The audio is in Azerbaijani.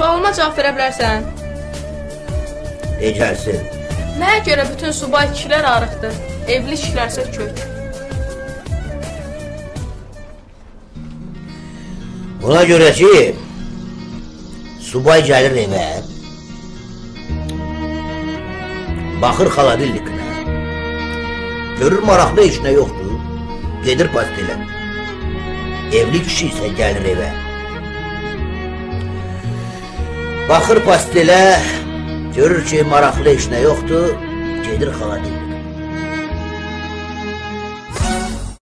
Sualıma cavab verə bilərsən? De gəlsin. Nəyə görə bütün subay kişilər arıqdır, evli kişilərsə kök? Buna görə ki, subay gəlir evə, baxır xalabillikinə, görür maraqlı heç nə yoxdur, gedir pastelə. Evli kişi isə gəlir evə. Baxır pastelə, görür ki, maraqlı heç nə yoxdur, gedir xalabillikinə.